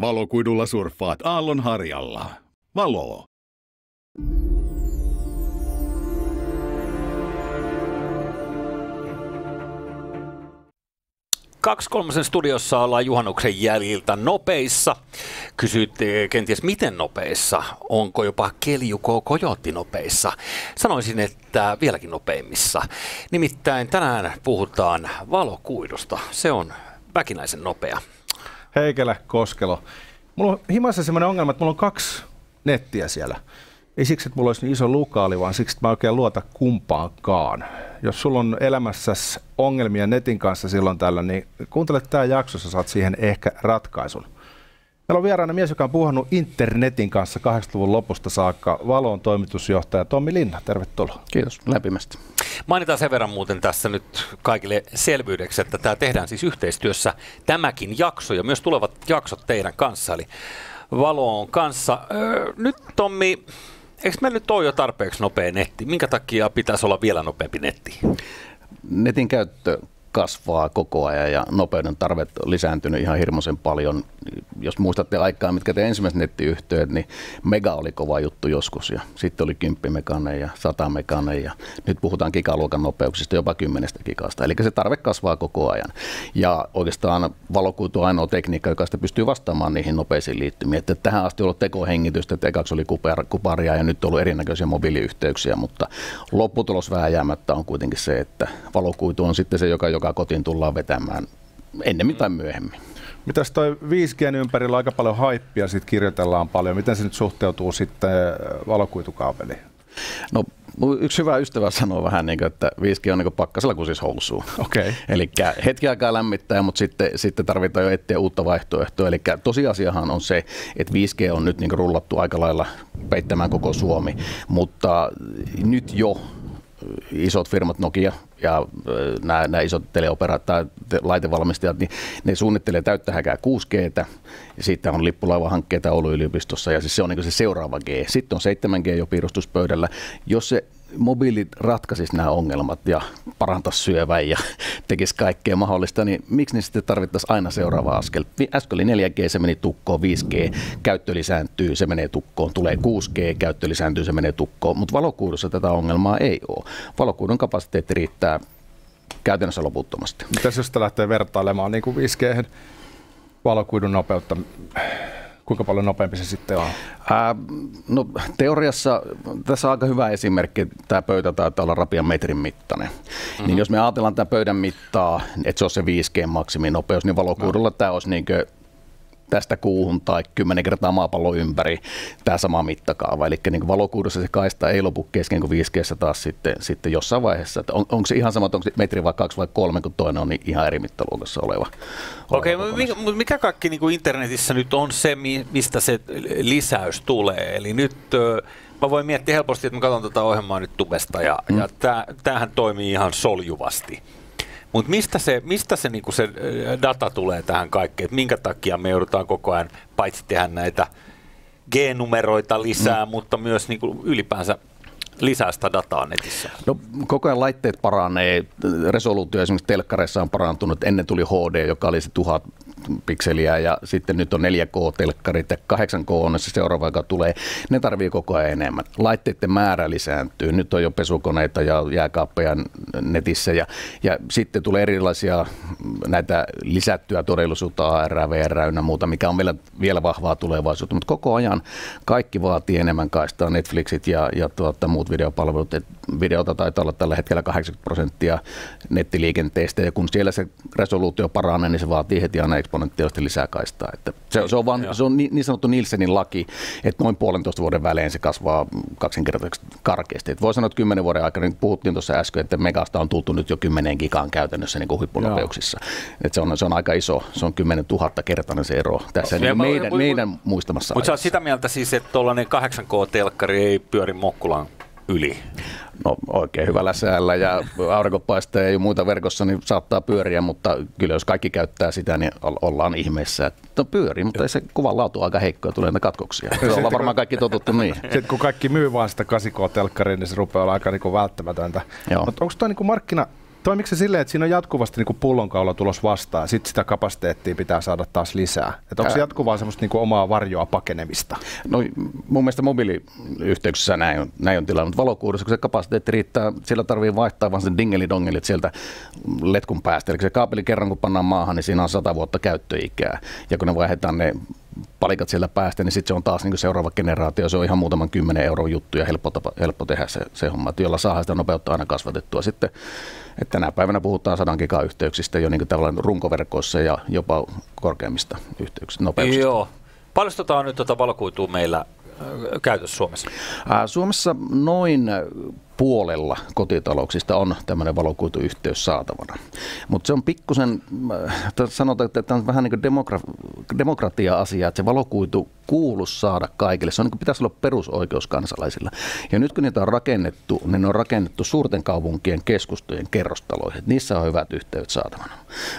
Valokuidulla surffaat aallon harjalla. Valo. Kaksi kolmosen studiossa ollaan juhannuksen jäljiltä nopeissa. Kysytte kenties miten nopeissa, onko jopa keljuko kojotti nopeissa. Sanoisin, että vieläkin nopeimmissa. Nimittäin tänään puhutaan valokuidusta. Se on väkinäisen nopea. Heikelä, Koskelo. Mulla on himassa sellainen ongelma, että mulla on kaksi nettiä siellä. Ei siksi, että mulla olisi niin iso lukaali, vaan siksi, että mä oikein luota kumpaankaan. Jos sulla on elämässäsi ongelmia netin kanssa silloin tällä, niin kuuntele tämä jakso, sä saat siihen ehkä ratkaisun. Meillä on vieraana mies, joka on puhunut internetin kanssa 80-luvun lopusta saakka. Valon toimitusjohtaja Tommi Linna, tervetuloa. Kiitos lämpimästi. Mainitaan sen verran muuten tässä nyt kaikille selvyydeksi, että tämä tehdään siis yhteistyössä tämäkin jakso ja myös tulevat jaksot teidän kanssa. Eli Valo on kanssa. Öö, nyt Tommi, eikö meillä nyt ole jo tarpeeksi nopea netti? Minkä takia pitäisi olla vielä nopeampi netti? Netin käyttö kasvaa koko ajan ja nopeuden tarve on lisääntynyt ihan hirmuisen paljon. Jos muistatte aikaa, mitkä te ensimmäiset nettiyhteydet, niin mega oli kova juttu joskus ja sitten oli 10 megane ja 100 megane ja nyt puhutaan gigaluokan nopeuksista jopa 10 gigasta. Eli se tarve kasvaa koko ajan. Ja oikeastaan valokuitu on ainoa tekniikka, joka sitä pystyy vastaamaan niihin nopeisiin liittymiin. Että tähän asti on ollut tekohengitystä, että ekaksi oli kuparia ja nyt on ollut erinäköisiä mobiiliyhteyksiä, mutta lopputulos vääjäämättä on kuitenkin se, että valokuitu on sitten se, joka, joka joka kotiin tullaan vetämään ennemmin tai myöhemmin. Mitäs toi 5G ympärillä aika paljon haippia, sit kirjoitellaan paljon. Miten se nyt suhteutuu sitten äh, valokuitukaapeliin? No yksi hyvä ystävä sanoo vähän niin kuin, että 5G on niin pakkasella kuin siis housuun. Okay. Eli hetki aikaa lämmittää, mutta sitten, sitten tarvitaan jo etsiä uutta vaihtoehtoa. Eli tosiasiahan on se, että 5G on nyt niin rullattu aika lailla peittämään koko Suomi, mutta nyt jo isot firmat, Nokia ja nämä, nämä isot teleoperaattorit tai laitevalmistajat, niin ne suunnittelee täyttä häkää 6G, ja sitten on lippulaivahankkeita Oulun yliopistossa, ja siis se on niin se seuraava G. Sitten on 7G jo piirustuspöydällä. Jos se mobiilit ratkaisisi nämä ongelmat ja parantaisi syövän ja tekisi kaikkea mahdollista, niin miksi ne sitten tarvittaisiin aina seuraava askel? Äsken oli 4G, se meni tukkoon, 5G, käyttö lisääntyy, se menee tukkoon, tulee 6G, käyttö lisääntyy, se menee tukkoon, mutta valokuudussa tätä ongelmaa ei ole. Valokuudun kapasiteetti riittää käytännössä loputtomasti. Mitäs jos sitä lähtee vertailemaan niin kuin 5G valokuidun nopeutta, kuinka paljon nopeampi se sitten on? Ää, no, teoriassa tässä on aika hyvä esimerkki. Tämä pöytä taitaa olla rapian metrin mittainen. Mm-hmm. Niin jos me ajatellaan tätä pöydän mittaa, että se on se 5G maksiminopeus, niin valokuudulla no. tämä olisi niin tästä kuuhun tai kymmenen kertaa maapallon ympäri tämä sama mittakaava. Eli niin valokuudussa se kaista ei lopu kesken kuin 5G taas sitten, sitten jossain vaiheessa. Että on, onko se ihan sama, onko se metri vai kaksi vai kolme, kun toinen on niin ihan eri mittaluokassa oleva. Okei, okay, mikä, mikä kaikki niin kuin internetissä nyt on se, mistä se lisäys tulee? Eli nyt mä voin miettiä helposti, että mä katson tätä ohjelmaa nyt tubesta ja, mm. ja tämähän toimii ihan soljuvasti. Mutta mistä se, mistä se, niinku se data tulee tähän kaikkeen? Et minkä takia me joudutaan koko ajan paitsi tehdä näitä G-numeroita lisää, mm. mutta myös niinku ylipäänsä lisää sitä dataa netissä? No, koko ajan laitteet paranee. Resoluutio esimerkiksi telkkareissa on parantunut. Ennen tuli HD, joka oli se tuhat pikseliä ja sitten nyt on 4K-telkkarit ja 8K on se seuraava, joka tulee. Ne tarvii koko ajan enemmän. Laitteiden määrä lisääntyy. Nyt on jo pesukoneita ja jääkaappeja netissä ja, ja sitten tulee erilaisia näitä lisättyä todellisuutta, AR, VR ja muuta, mikä on vielä, vielä vahvaa tulevaisuutta, mutta koko ajan kaikki vaatii enemmän kaistaa, Netflixit ja, ja tuota, muut videopalvelut. Et videota taitaa olla tällä hetkellä 80 prosenttia nettiliikenteestä ja kun siellä se resoluutio paranee, niin se vaatii heti aina eksponentiaalisesti lisää kaistaa. Että se, se, on vaan, se on niin, niin sanottu Nielsenin laki, että noin puolentoista vuoden välein se kasvaa kaksinkertaisesti karkeasti. Et voi sanoa, että kymmenen vuoden aikana, niin puhuttiin tuossa äsken, että megasta on tultu nyt jo kymmenen gigaan käytännössä niin kuin huippunopeuksissa. Et se, on, se on aika iso, se on kymmenen tuhatta kertainen se ero tässä niin meidän, mä, meidän muistamassa Mutta sä sitä mieltä siis, että tuollainen 8K-telkkari ei pyöri Mokkulan yli? No oikein hyvällä säällä ja aurinkopaista ja muita verkossa niin saattaa pyöriä, mutta kyllä jos kaikki käyttää sitä, niin ollaan ihmeessä. Että pyörii, mutta ei se kuvan laatu aika heikkoa, tulee näitä katkoksia. Se ollaan varmaan kaikki totuttu niin. Sitten kun kaikki myy vaan sitä 8K-telkkariin, niin se rupeaa olla aika niin välttämätöntä. Mutta onko tuo niin markkina toimiko se silleen, että siinä on jatkuvasti niin pullonkaula tulos vastaan ja sitten sitä kapasiteettia pitää saada taas lisää? Että onko se jatkuvaa semmoista niin omaa varjoa pakenemista? No mun mielestä mobiiliyhteyksissä näin on, näin on tilanne, mutta valokuudossa, kun se kapasiteetti riittää, siellä tarvii vaihtaa vaan sen dingelidongelit sieltä letkun päästä. Eli se kaapeli kerran kun pannaan maahan, niin siinä on sata vuotta käyttöikää. Ja kun ne vaihdetaan ne palikat siellä päästä, niin sitten se on taas niin seuraava generaatio. Se on ihan muutaman kymmenen euron juttu ja helppo, tapa, helppo tehdä se, se homma, että jolla saadaan sitä nopeutta aina kasvatettua. Sitten, että tänä päivänä puhutaan 100 gigayhteyksistä jo niin tavallaan runkoverkoissa ja jopa korkeammista yhteyksistä, nopeuksista. Joo. Paljon tota on nyt tota valokuitua meillä käytössä Suomessa? Suomessa noin puolella kotitalouksista on tämmöinen valokuituyhteys saatavana. Mutta se on pikkusen, äh, sanotaan, että tämä on vähän niin kuin demokra- demokratia-asia, että se valokuitu kuuluisi saada kaikille. Se on niin kuin pitäisi olla perusoikeus kansalaisilla. Ja nyt kun niitä on rakennettu, niin ne on rakennettu suurten kaupunkien keskustojen kerrostaloihin. Niissä on hyvät yhteydet saatavana.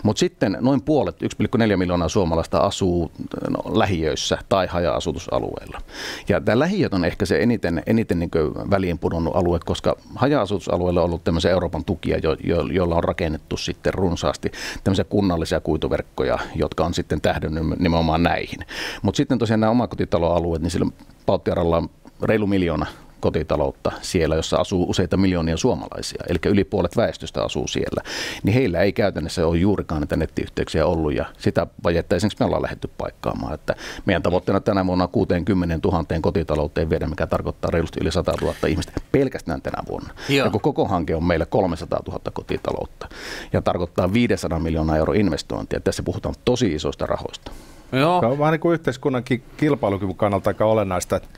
Mutta sitten noin puolet, 1,4 miljoonaa suomalaista asuu no, lähiöissä tai haja-asutusalueilla. Ja tämä lähiöt on ehkä se eniten, eniten niin väliin pudonnut alue, koska koska haja-asutusalueilla on ollut tämmöisiä Euroopan tukia, jo, jo, joilla on rakennettu sitten runsaasti tämmöisiä kunnallisia kuituverkkoja, jotka on sitten tähdännyt nimenomaan näihin. Mutta sitten tosiaan nämä omakotitaloalueet, niin sillä Pauttiaralla on reilu miljoona kotitaloutta siellä, jossa asuu useita miljoonia suomalaisia, eli yli puolet väestöstä asuu siellä, niin heillä ei käytännössä ole juurikaan näitä nettiyhteyksiä ollut, ja sitä vajetta esimerkiksi me ollaan lähdetty paikkaamaan. Että meidän tavoitteena tänä vuonna 60 000 kotitalouteen viedä, mikä tarkoittaa reilusti yli 100 000 ihmistä pelkästään tänä vuonna. Joo. Ja kun koko hanke on meillä 300 000 kotitaloutta, ja tarkoittaa 500 miljoonaa euro investointia, tässä puhutaan tosi isoista rahoista. Joo. Se on vähän niin kuin yhteiskunnan kilpailukyvyn kannalta aika olennaista, että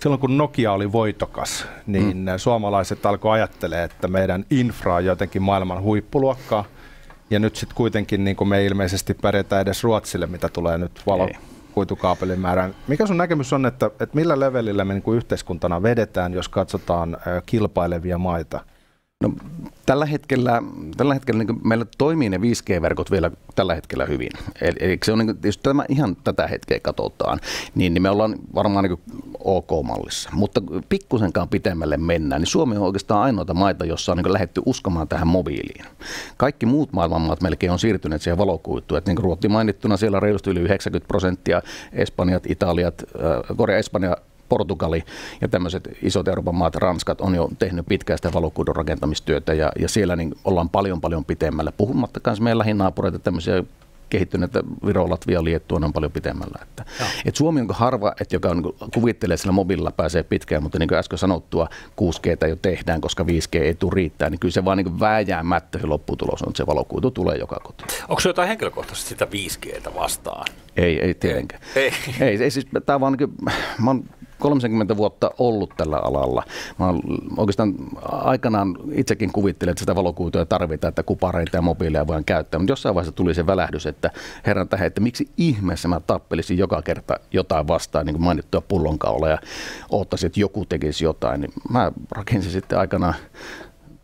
silloin kun Nokia oli voitokas, niin mm. suomalaiset alkoi ajattelemaan, että meidän infra on jotenkin maailman huippuluokkaa. Ja nyt sitten kuitenkin niin kuin me ilmeisesti pärjätään edes Ruotsille, mitä tulee nyt valo, kuitukaapelin määrään. Mikä sun näkemys on, että, että millä levelillä me niin kuin yhteiskuntana vedetään, jos katsotaan kilpailevia maita? No, tällä hetkellä, tällä hetkellä niin meillä toimii ne 5G-verkot vielä tällä hetkellä hyvin. Eli, eli se on, niin kuin, jos tämä ihan tätä hetkeä katsotaan, niin, niin me ollaan varmaan niin OK-mallissa. Mutta pikkusenkaan pitemmälle mennään, niin Suomi on oikeastaan ainoita maita, jossa on niin lähdetty uskomaan tähän mobiiliin. Kaikki muut maailmanmaat melkein on siirtyneet siihen valokuituun. Että niin Ruotti mainittuna siellä reilusti yli 90 prosenttia, Espanjat, Italiat, äh, Korea, Espanja, Portugali ja tämmöiset isot Euroopan maat, Ranskat, on jo tehnyt pitkään sitä valokuidun rakentamistyötä ja, ja siellä niin ollaan paljon paljon pitemmällä. Puhumattakaan meidän lähinaapureita tämmöisiä kehittyneitä Viro, Latvia, Liettua on paljon pitemmällä. Että, et Suomi on harva, että joka on, niin kuvittelee sillä mobiililla pääsee pitkään, mutta niin kuin äsken sanottua, 6G jo tehdään, koska 5G ei tule riittää, niin kyllä se vaan niin vääjäämättä se lopputulos on, että se valokuitu tulee joka kotiin. Onko se jotain henkilökohtaisesti sitä 5Gtä vastaan? Ei, ei tietenkään. Ei, ei, ei siis, tämä vaan niin kuin, mä oon 30 vuotta ollut tällä alalla. Mä oikeastaan aikanaan itsekin kuvittelin, että sitä valokuitua tarvitaan, että kupareita ja mobiileja voidaan käyttää, mutta jossain vaiheessa tuli se välähdys, että herran tähän, että miksi ihmeessä mä tappelisin joka kerta jotain vastaan, niin kuin mainittua pullonkaula ja odottaisin, että joku tekisi jotain. Niin mä rakensin sitten aikanaan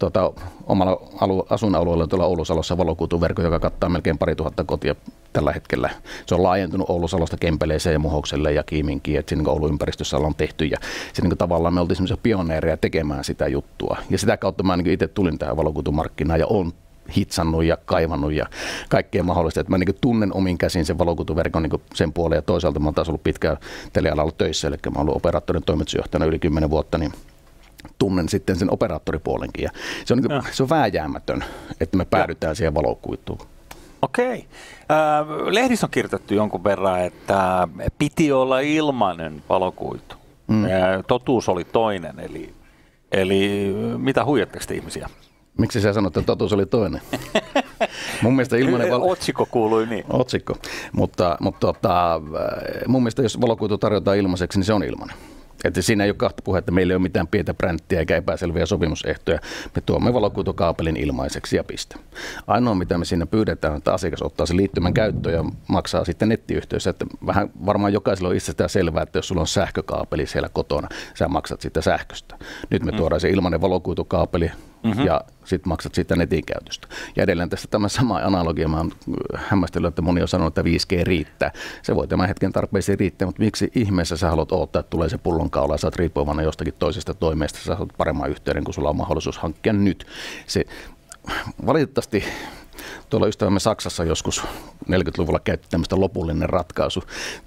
tuota, omalla alu, asuinalueella tuolla Oulusalossa valokuituverkko, joka kattaa melkein pari tuhatta kotia tällä hetkellä. Se on laajentunut Oulusalosta Kempeleeseen ja Muhokselle ja Kiiminkiin, että siinä niin Oulun ympäristössä ollaan tehty. Ja se niin tavallaan me oltiin semmoisia pioneereja tekemään sitä juttua. Ja sitä kautta mä niin itse tulin tähän valokuitumarkkinaan ja on hitsannut ja kaivannut ja kaikkea mahdollista. Että mä niin tunnen omin käsin sen valokuituverkon niin sen puolen ja toisaalta mä oon taas ollut pitkään telealalla töissä, eli mä oon ollut operaattorin toimitusjohtajana yli 10 vuotta, niin tunnen sitten sen operaattoripuolenkin. Ja se, on, niin kuin, se on vääjäämätön, että me päädytään ja. siihen valokuituun. Okei. Äh, lehdissä on kirjoitettu jonkun verran, että piti olla ilmainen valokuitu. Mm. Totuus oli toinen, eli, eli mitä huijatteko te ihmisiä? Miksi sä sanoit, että totuus oli toinen? mun mielestä ilmainen val... Otsikko kuului niin. Otsikko. Mutta, mutta tota, mun mielestä jos valokuitu tarjotaan ilmaiseksi, niin se on ilmainen. Että siinä ei ole kahta puhetta, meillä ei ole mitään pientä bränttiä eikä epäselviä sopimusehtoja. Me tuomme valokuitukaapelin ilmaiseksi ja piste. Ainoa mitä me siinä pyydetään, että asiakas ottaa sen liittymän käyttöön ja maksaa sitten nettiyhteys. Että vähän varmaan jokaisella on itsestään selvää, että jos sulla on sähkökaapeli siellä kotona, sä maksat sitä sähköstä. Nyt me mm. tuodaan se ilmainen valokuitukaapeli mm-hmm. ja sitten maksat siitä netin käytöstä. Ja edelleen tästä tämä sama analogia, mä oon hämmästellyt, että moni on sanonut, että 5G riittää. Se voi tämän hetken tarpeeseen riittää, mutta miksi ihmeessä sä haluat odottaa, että tulee se pullonkaula sä oot jostakin toisesta toimesta, sä saat paremman yhteyden, kun sulla on mahdollisuus hankkia nyt. Se valitettavasti tuolla ystävämme Saksassa joskus 40-luvulla käytti tämmöistä lopullinen ratkaisu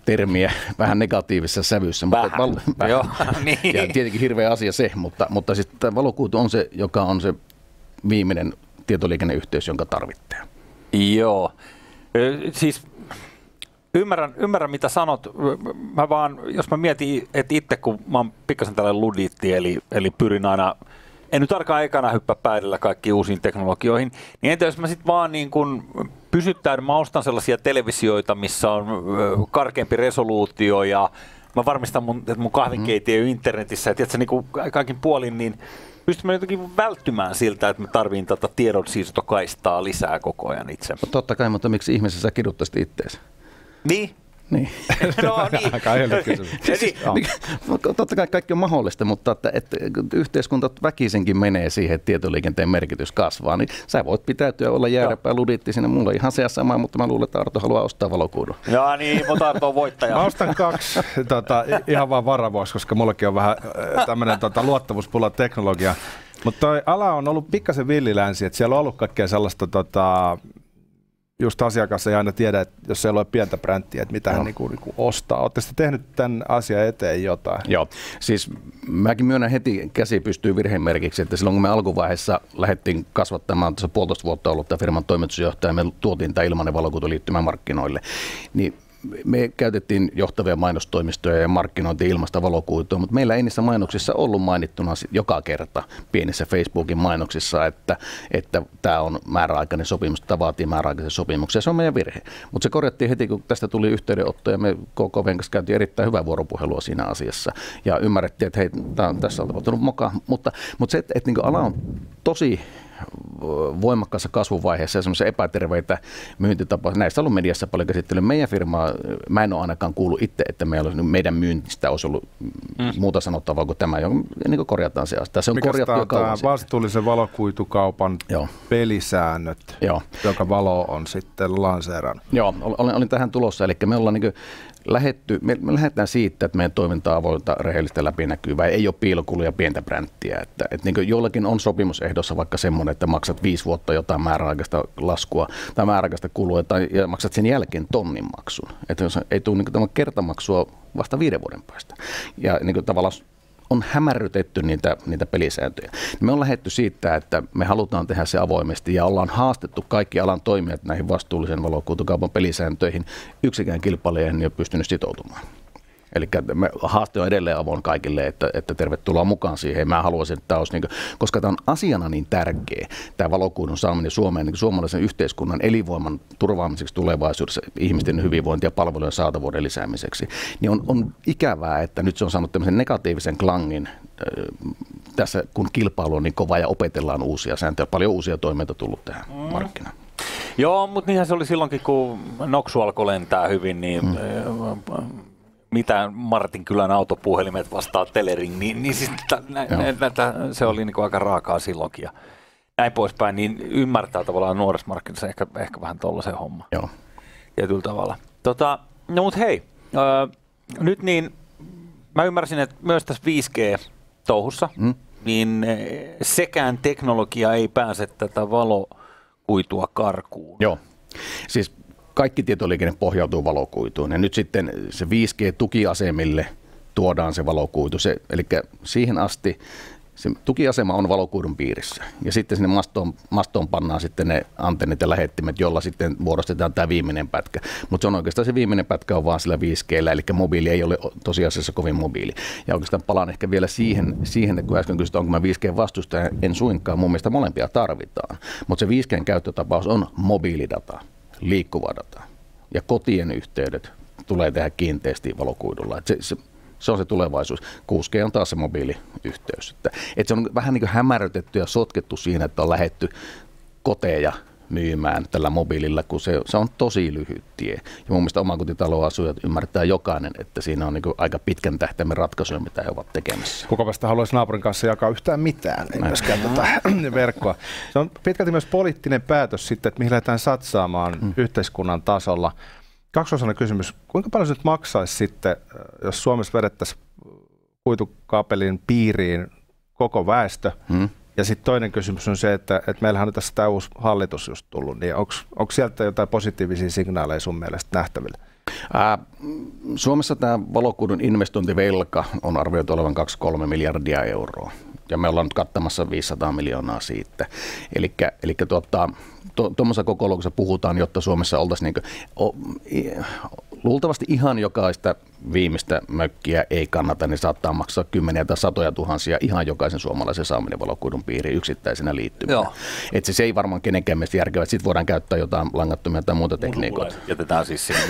termiä vähän negatiivisessa sävyssä. Vähän. Mutta val- vähän. Joo, niin. Ja tietenkin hirveä asia se, mutta, mutta sitten tämä valokuitu on se, joka on se viimeinen tietoliikenneyhteys, jonka tarvitsee. Joo. Siis ymmärrän, ymmärrän, mitä sanot. Mä vaan, jos mä mietin, että itse kun mä oon pikkasen tällainen luditti, eli, eli pyrin aina, en nyt ainakaan ekana hyppää päädellä kaikkiin uusiin teknologioihin, niin entä jos mä sitten vaan niin kun pysyttäydyn, mä ostan sellaisia televisioita, missä on karkeampi resoluutio ja mä varmistan, mun, että mun kahvinkeiti mm. internetissä, ja tiedätkö, niin kuin kaikin puolin, niin pystyn mä jotenkin välttymään siltä, että mä tarviin tätä tiedonsiirtokaistaa lisää koko ajan itse. Totta kai, mutta miksi ihmeessä sä kiduttaisit itteesi? Niin? Niin. no niin. Aika kysymys. Niin. Joo. Mikä- Totta kai kaikki on mahdollista, mutta että, että yhteiskunta väkisinkin menee siihen, että tietoliikenteen merkitys kasvaa, niin sä voit pitäytyä olla jääräpää luditti sinne. Mulla on ihan se sama, mutta mä luulen, että Arto haluaa ostaa valokuudun. Joo niin, mutta Arto on voittaja. Mä ostan kaksi tota, ihan vaan varavuoksi, koska mullakin on vähän tämmöinen tota, luottamuspula teknologia. Mutta ala on ollut pikkasen villilänsi, että siellä on ollut kaikkea sellaista, tota, just asiakas ei aina tiedä, että jos siellä on pientä bränttiä, että mitä hän Joo. niinku, niinku ostaa. Oletteko te tehnyt tämän asian eteen jotain? Joo, siis mäkin myönnän heti käsi pystyy virhemerkiksi, että silloin kun me alkuvaiheessa lähdettiin kasvattamaan, tuossa puolitoista vuotta ollut tämä firman toimitusjohtaja, me tuotiin tämä ilmainen valokuituliittymä markkinoille, niin me käytettiin johtavia mainostoimistoja ja markkinointi ilmasta valokuitua, mutta meillä ei niissä mainoksissa ollut mainittuna joka kerta pienissä Facebookin mainoksissa, että, että tämä on määräaikainen sopimus, tämä vaatii määräaikaisen sopimuksen. Se on meidän virhe. Mutta se korjattiin heti, kun tästä tuli yhteydenotto ja me KKVn kanssa käytiin erittäin hyvää vuoropuhelua siinä asiassa. Ja ymmärrettiin, että hei, tää on, tässä on tapahtunut moka. Mutta, mutta se, että, että niin ala on tosi voimakkaassa kasvuvaiheessa ja semmoisia epäterveitä myyntitapoja. Näistä on ollut mediassa paljon käsittelyä. Meidän firmaa, mä en ole ainakaan kuullut itse, että meillä olisi, meidän myyntistä olisi ollut mm. muuta sanottavaa kuin tämä, jonka niin kuin korjataan se asia. Se on korjattu jo tää kauan sitten. vastuullisen valokuitukaupan Joo. pelisäännöt, Joo. joka valo on sitten lanseerannut? Joo, ol- olin, olin tähän tulossa. Eli me ollaan niin lähetty, me, me lähdetään siitä, että meidän toiminta on avointa, rehellistä, läpinäkyvää. Ei ole piilokuluja, pientä bränttiä. Että, että niin jollakin on sopimusehdossa vaikka semmoinen, että maksat viisi vuotta jotain määräaikaista laskua tai määräaikaista kulua tai, ja maksat sen jälkeen tonnin maksun. Että jos ei tule niin kertamaksua vasta viiden vuoden päästä. Ja niin tavallaan on hämärrytetty niitä, niitä pelisääntöjä. Me on lähetty siitä, että me halutaan tehdä se avoimesti ja ollaan haastettu kaikki alan toimijat näihin vastuullisen valokuitukaupan pelisääntöihin. Yksikään kilpailija ei ole pystynyt sitoutumaan. Eli haaste on edelleen avoin kaikille, että, että tervetuloa mukaan siihen. Mä haluaisin, että tämä olisi, niin kuin, koska tämä on asiana niin tärkeä, tämä valokuidun saaminen Suomeen niin suomalaisen yhteiskunnan elinvoiman turvaamiseksi tulevaisuudessa, ihmisten hyvinvointi ja palvelujen saatavuuden lisäämiseksi, niin on, on ikävää, että nyt se on saanut tämmöisen negatiivisen klangin tässä, kun kilpailu on niin kova ja opetellaan uusia sääntöjä. Paljon uusia toimijoita tullut tähän mm. markkinaan. Joo, mutta niinhän se oli silloinkin, kun Noksu alkoi lentää hyvin, niin mm. Mitä Martin kylän autopuhelimet vastaa Telering, niin, niin siis tä, nä, Joo. nä, nä, se oli niin kuin aika raakaa silloinkin. Ja näin poispäin, niin ymmärtää tavallaan nuoressa markkinassa ehkä, ehkä vähän tollaisen homma Joo. tietyllä tavalla. Tota, no mut hei, öö, nyt niin mä ymmärsin, että myös tässä 5G-touhussa, Mm. niin eh, sekään teknologia ei pääse tätä valokuitua karkuun. Joo. Siis kaikki tietoliikenne pohjautuu valokuituun ja nyt sitten se 5G-tukiasemille tuodaan se valokuitu. Se, eli siihen asti se tukiasema on valokuidun piirissä ja sitten sinne mastoon, mastoon pannaan sitten ne antennit ja lähettimet, jolla sitten muodostetaan tämä viimeinen pätkä. Mutta se on oikeastaan se viimeinen pätkä on vaan sillä 5G, eli mobiili ei ole tosiasiassa kovin mobiili. Ja oikeastaan palaan ehkä vielä siihen, siihen kun äsken kysyt, onko mä 5G vastustaja, en suinkaan. Mun mielestä molempia tarvitaan. Mutta se 5G käyttötapaus on mobiilidata, liikkuva data. Ja kotien yhteydet tulee tehdä kiinteästi valokuidulla. Et se, se, se on se tulevaisuus. 6G on taas se mobiiliyhteys. Että, että se on vähän niin kuin hämärötetty ja sotkettu siinä, että on lähetty koteja myymään tällä mobiililla, kun se, se on tosi lyhyt tie. Ja mun mielestä omakotitaloasujat ymmärtää jokainen, että siinä on niin kuin aika pitkän tähtäimen ratkaisuja, mitä he ovat tekemässä. Kukapa sitä haluaisi naapurin kanssa jakaa yhtään mitään, ei myöskään tätä verkkoa. Se on pitkälti myös poliittinen päätös sitten, että mihin lähdetään satsaamaan hmm. yhteiskunnan tasolla. Kaksiosainen kysymys, kuinka paljon se nyt maksaisi sitten, äh, jos Suomessa vedettäisiin kuitukaapelin piiriin koko väestö, Hmm? Ja sitten toinen kysymys on se, että, että meillähän on tässä tämä uusi hallitus just tullut, niin onko sieltä jotain positiivisia signaaleja sun mielestä nähtävillä? Ää, Suomessa tämä valokuidun investointivelka on arvioitu olevan 2-3 miljardia euroa ja me ollaan nyt kattamassa 500 miljoonaa siitä. Eli tuota, tuommoisessa kokoluokassa puhutaan, jotta Suomessa oltaisiin niin kuin, luultavasti ihan jokaista viimeistä mökkiä ei kannata, niin saattaa maksaa kymmeniä tai satoja tuhansia ihan jokaisen suomalaisen saaminen valokuidun piiriin yksittäisenä liittymänä. Et se, se ei varmaan kenenkään mielestä järkevää. Sitten voidaan käyttää jotain langattomia tai muuta tekniikoita. Jätetään siis sinne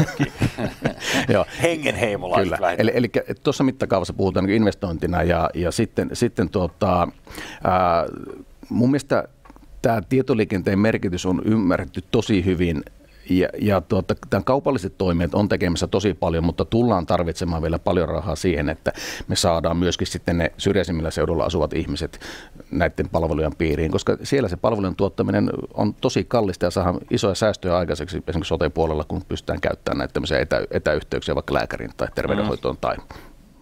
Hengenheimolaiset Kyllä. Eli, eli tuossa mittakaavassa puhutaan niin investointina ja, ja sitten, sitten tuota, ää, mun mielestä tämä tietoliikenteen merkitys on ymmärretty tosi hyvin ja, ja tuota, tämän kaupalliset toimijat on tekemässä tosi paljon, mutta tullaan tarvitsemaan vielä paljon rahaa siihen, että me saadaan myöskin sitten ne syrjäisimmillä seudulla asuvat ihmiset näiden palvelujen piiriin, koska siellä se palvelujen tuottaminen on tosi kallista ja saadaan isoja säästöjä aikaiseksi esimerkiksi sote-puolella, kun pystytään käyttämään näitä etä, etäyhteyksiä vaikka lääkärin tai terveydenhoitoon mm. tai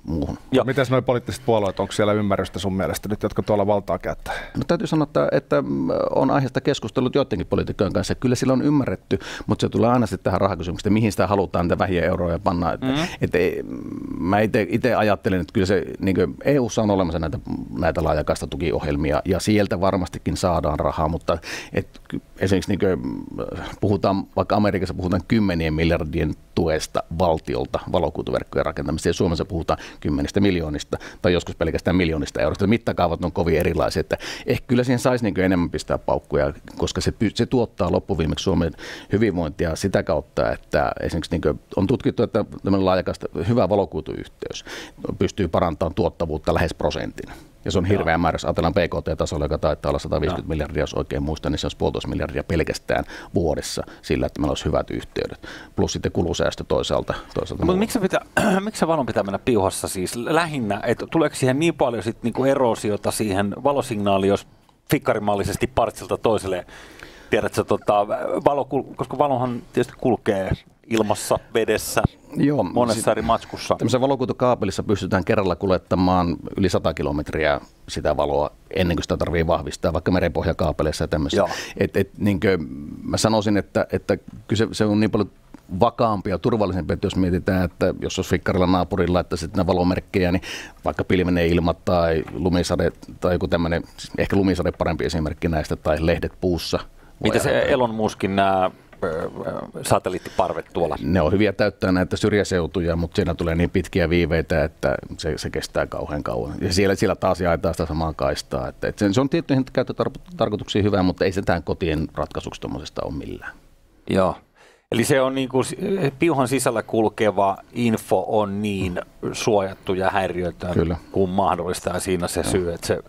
muuhun. Ja. Miten nuo poliittiset puolueet, onko siellä ymmärrystä sun mielestä nyt, jotka tuolla valtaa käyttää? No täytyy sanoa, että, että on aiheesta keskustellut joidenkin poliitikkojen kanssa. Kyllä sillä on ymmärretty, mutta se tulee aina sitten tähän rahakysymykseen, mihin sitä halutaan niitä vähiä euroja panna. Että, mm-hmm. että mä itse ajattelen, että kyllä se niin eu on olemassa näitä, näitä laajakaista tukiohjelmia ja sieltä varmastikin saadaan rahaa, mutta et, esimerkiksi niin kuin, puhutaan, vaikka Amerikassa puhutaan kymmenien miljardien tuesta valtiolta valokuituverkkojen rakentamista ja Suomessa puhutaan kymmenistä miljoonista tai joskus pelkästään miljoonista eurosta. Mittakaavat on kovin erilaisia, että ehkä kyllä siihen saisi niin enemmän pistää paukkuja, koska se, se tuottaa loppuviimeksi Suomen hyvinvointia sitä kautta, että esimerkiksi niin on tutkittu, että tämmöinen laajakasta hyvä valokuituyhteys pystyy parantamaan tuottavuutta lähes prosentin. Ja se on hirveä määrä, jos ajatellaan PKT-tasolla, joka taitaa olla 150 Joo. miljardia, jos oikein muistan, niin se on puolitoista miljardia pelkästään vuodessa sillä, että meillä olisi hyvät yhteydet. Plus sitten kulusäästö toisaalta. toisaalta Mutta miksi, pitää, miksi valon pitää mennä piuhassa siis lähinnä? Että tuleeko siihen niin paljon sit niinku erosiota siihen valosignaaliin, jos fikkarimallisesti partsilta toiselle tiedätkö, tota, valo, koska valohan tietysti kulkee ilmassa, vedessä, Joo, monessa eri matskussa. Tämmöisen valokuitukaapelissa pystytään kerralla kuljettamaan yli 100 kilometriä sitä valoa ennen kuin sitä tarvii vahvistaa, vaikka merenpohjakaapeleissa ja tämmöisissä. Et, et, niin mä sanoisin, että, että kyse, se on niin paljon vakaampi ja turvallisempi, että jos mietitään, että jos olisi fikkarilla naapurilla laittaisi sitten valomerkkejä, niin vaikka pilvenen ilmat tai lumisade tai joku tämmöinen, ehkä lumisade parempi esimerkki näistä, tai lehdet puussa. Mitä se Elon Muskin nämä satelliittiparvet tuolla? Ne on hyviä täyttää näitä syrjäseutuja, mutta siinä tulee niin pitkiä viiveitä, että se, se kestää kauhean kauan. Ja siellä, siellä taas jaetaan sitä samaa kaistaa. Että, että se on tiettyihin käyttötarkoituksiin hyvä, mutta ei se tämän kotien ratkaisuksi tuommoisesta ole millään. Joo. Eli se on niin kuin, piuhan sisällä kulkeva info on niin suojattu ja häiriötä kuin mahdollista ja siinä se syy, että se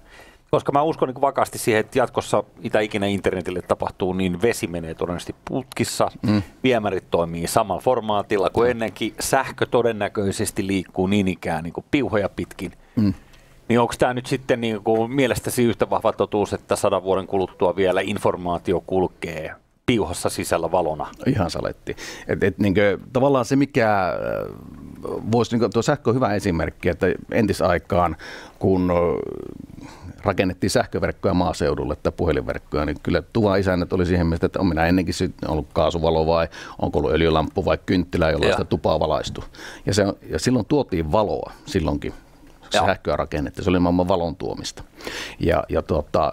koska mä uskon niin vakaasti siihen, että jatkossa mitä ikinä internetille tapahtuu, niin vesi menee todennäköisesti putkissa, mm. viemärit toimii samalla formaatilla kuin ennenkin, sähkö todennäköisesti liikkuu niin ikään niin kuin piuhoja pitkin. Mm. Niin onko tämä nyt sitten niin kuin mielestäsi yhtä vahva totuus, että sadan vuoden kuluttua vielä informaatio kulkee piuhassa sisällä valona? Ihan saletti. Et, et, niin kuin, tavallaan se, mikä voisi, niin tuo sähkö on hyvä esimerkki, että entisaikaan, kun rakennettiin sähköverkkoja maaseudulle tai puhelinverkkoja, niin kyllä tuva isännät oli siihen mielessä, että on minä ennenkin ollut kaasuvalo vai onko ollut öljylamppu vai kynttilä, jolla sitä tupaa valaistu. Ja, se, ja silloin tuotiin valoa silloinkin sähköä rakennettiin. Se oli maailman valon tuomista. Ja, ja tuota,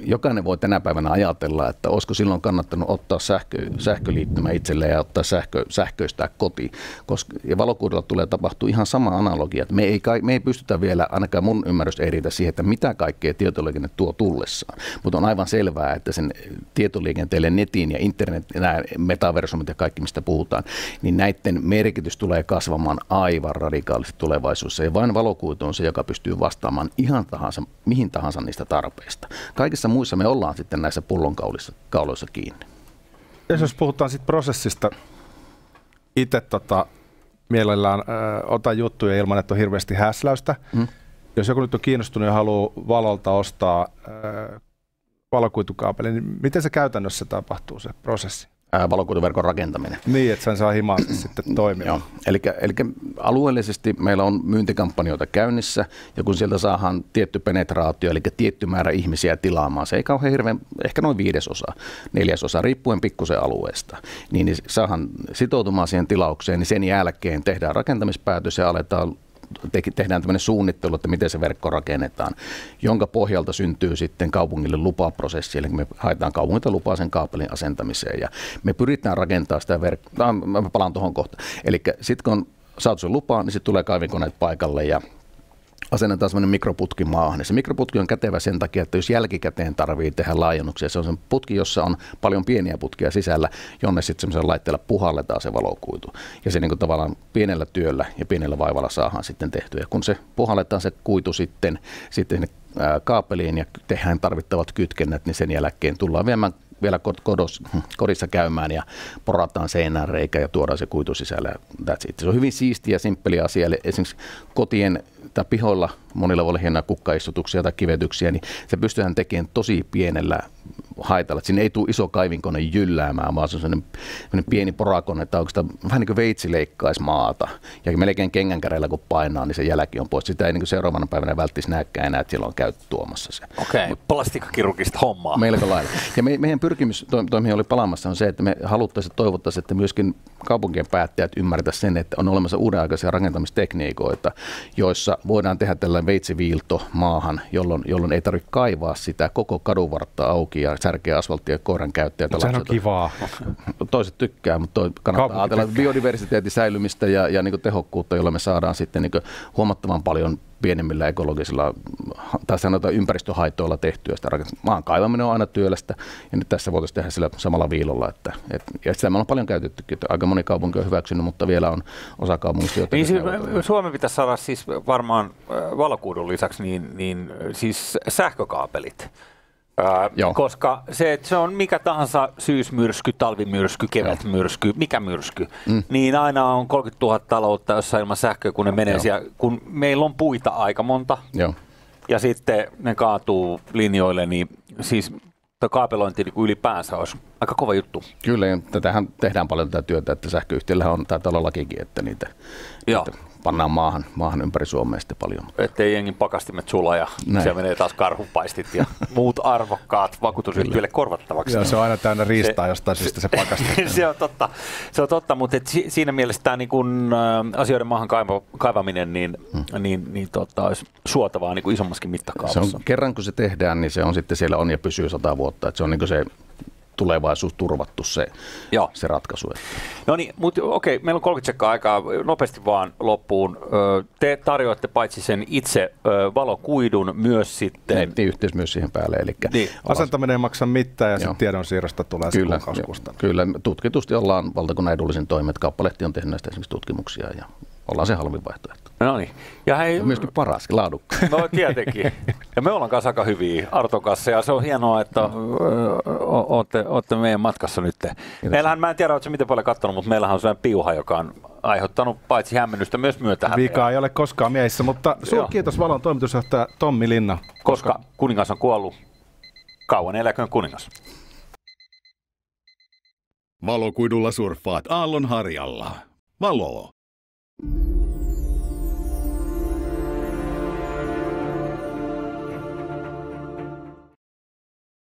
jokainen voi tänä päivänä ajatella, että olisiko silloin kannattanut ottaa sähkö, sähköliittymä itselleen ja ottaa sähkö, sähköistää koti. Koska, ja valokuudella tulee tapahtua ihan sama analogia. Että me, ei, me ei pystytä vielä, ainakaan mun ymmärrys ei riitä siihen, että mitä kaikkea tietoliikenne tuo tullessaan. Mutta on aivan selvää, että sen tietoliikenteelle netin ja internet, nämä metaversumit ja kaikki, mistä puhutaan, niin näiden merkitys tulee kasvamaan aivan radikaalisti tulevaisuudessa. Ja vain valokuitu on se, joka pystyy vastaamaan ihan tahansa, mihin tahansa niistä tarpeista. Kaikissa kaikissa muissa me ollaan sitten näissä pullonkauloissa kiinni. Ja jos puhutaan sitten prosessista, itse tota, mielellään ö, otan juttuja ilman, että on hirveästi häsläystä. Mm. Jos joku nyt on kiinnostunut ja haluaa valolta ostaa ö, valokuitukaapeli, niin miten se käytännössä tapahtuu se prosessi? Valokuituverkon rakentaminen. Niin, että sen saa himaasti sitten toimia. Joo. Eli, eli alueellisesti meillä on myyntikampanjoita käynnissä, ja kun sieltä saadaan tietty penetraatio, eli tietty määrä ihmisiä tilaamaan, se ei kauhean hirveän, ehkä noin viidesosa, neljäsosa, riippuen pikkusen alueesta, niin, niin saadaan sitoutumaan siihen tilaukseen, niin sen jälkeen tehdään rakentamispäätös ja aletaan tehdään tämmöinen suunnittelu, että miten se verkko rakennetaan, jonka pohjalta syntyy sitten kaupungille lupaprosessi, eli me haetaan kaupungilta lupaa sen kaapelin asentamiseen ja me pyritään rakentamaan sitä verkkoa, mä palaan tuohon kohta. Eli sitten kun on saatu sen lupaa, niin sitten tulee kaivinkoneet paikalle ja asennetaan semmoinen mikroputki maahan. Se mikroputki on kätevä sen takia, että jos jälkikäteen tarvii tehdä laajennuksia, se on se putki, jossa on paljon pieniä putkia sisällä, jonne sitten semmoisella laitteella puhalletaan se valokuitu. Ja se niin kuin tavallaan pienellä työllä ja pienellä vaivalla saadaan sitten tehtyä. Kun se puhalletaan se kuitu sitten, sitten sinne kaapeliin ja tehdään tarvittavat kytkennät, niin sen jälkeen tullaan viemään vielä kodos, kodissa käymään ja porataan seinään reikä ja tuodaan se kuitu sisälle. That's it. Se on hyvin siistiä ja simppeli asia. Eli esimerkiksi kotien tai pihoilla monilla voi olla hienoja kukkaistutuksia tai kivetyksiä, niin se pystytään tekemään tosi pienellä haitalla. Sinne ei tule iso kaivinkone jylläämään, vaan se on sellainen, sellainen pieni porakone, että onko vähän niin kuin veitsi leikkaisi maata. Ja melkein kengänkäreillä kun painaa, niin se jälki on pois. Sitä ei niin kuin seuraavana päivänä välttis näkään enää, että siellä on käyty tuomassa se. Okei, okay. plastikkakirurgista hommaa. Melko lailla. Ja me, meidän pyrkimys, toimii oli palaamassa, on se, että me haluttaisiin toivottaisiin, että myöskin kaupunkien päättäjät ymmärtäisivät sen, että on olemassa uudenaikaisia rakentamistekniikoita, joissa voidaan tehdä tällainen veitsiviilto maahan, jolloin, jolloin ei tarvitse kaivaa sitä koko kadunvartta auki ja särkeä asfalttia ja koiran käyttäjät. Sehän on kivaa. Toiset tykkää, mutta toi kannattaa ajatella biodiversiteetin säilymistä ja, ja niin tehokkuutta, jolla me saadaan sitten niin huomattavan paljon pienemmillä ekologisilla tai sanotaan ympäristöhaitoilla tehtyä sitä rakennusta. Maan kaivaminen on aina työlästä ja nyt tässä voitaisiin tehdä sillä samalla viilolla. Että, et, ja sitä me on paljon käytettykin, että aika moni kaupunki on hyväksynyt, mutta vielä on osa kaupungista, niin siis, Suomi pitäisi saada siis varmaan valokuudun lisäksi niin, niin siis sähkökaapelit Joo. Koska se, että se on mikä tahansa syysmyrsky, talvimyrsky, kevätmyrsky, mikä myrsky, mm. niin aina on 30 000 taloutta jossa ilman sähköä, kun ne menee Joo. siellä, kun meillä on puita aika monta, Joo. ja sitten ne kaatuu linjoille, niin siis tuo kaapelointi niin ylipäänsä olisi aika kova juttu. Kyllä, ja tätähän tehdään paljon tätä työtä, että sähköyhtiöllä on tämä lakikin, että niitä, Joo. Että pannaan maahan, maahan ympäri Suomea sitten paljon. Ettei jengin pakastimet sula ja Näin. siellä menee taas karhupaistit ja muut arvokkaat vakuutusyhtiöille korvattavaksi. Joo, se on aina täynnä riistaa se, jostain syystä se pakastin. se on totta, se on totta mutta et siinä mielessä tämä niin kun, ä, asioiden maahan kaiva, kaivaminen niin, hmm. niin, niin tota, olisi suotavaa niin kuin isommaskin mittakaavassa. Se on, kerran kun se tehdään, niin se on sitten siellä on ja pysyy sata vuotta. Et se on niin se tulevaisuus turvattu se, Joo. se ratkaisu. No niin, mutta okei, meillä on 30 sekkaa aikaa, nopeasti vaan loppuun. Te tarjoatte paitsi sen itse valokuidun myös sitten... Nettiyhteys myös siihen päälle. Eli niin. Asentaminen ei maksa mitään ja sitten tiedonsiirrosta tulee kyllä, se Kyllä, tutkitusti ollaan valtakunnan edullisin toimet. Kauppalehti on tehnyt näistä esimerkiksi tutkimuksia ja ollaan se halvin vaihtoehto. No niin. Ja hei, ja myöskin paras, laadukka. No tietenkin. Ja me ollaan kanssa aika hyviä Arton kanssa ja se on hienoa, että olette, olette meidän matkassa nyt. Meillähän, mä en tiedä, oletko miten paljon katsonut, mutta meillähän on sellainen piuha, joka on aiheuttanut paitsi hämmennystä myös myötä Vika ei ole koskaan miehissä, mutta suur kiitos Valon toimitusjohtaja Tommi Linna. Koska, koska kuningas on kuollut, kauan eläköön kuningas. Valokuidulla surffaat aallon harjalla. Valo.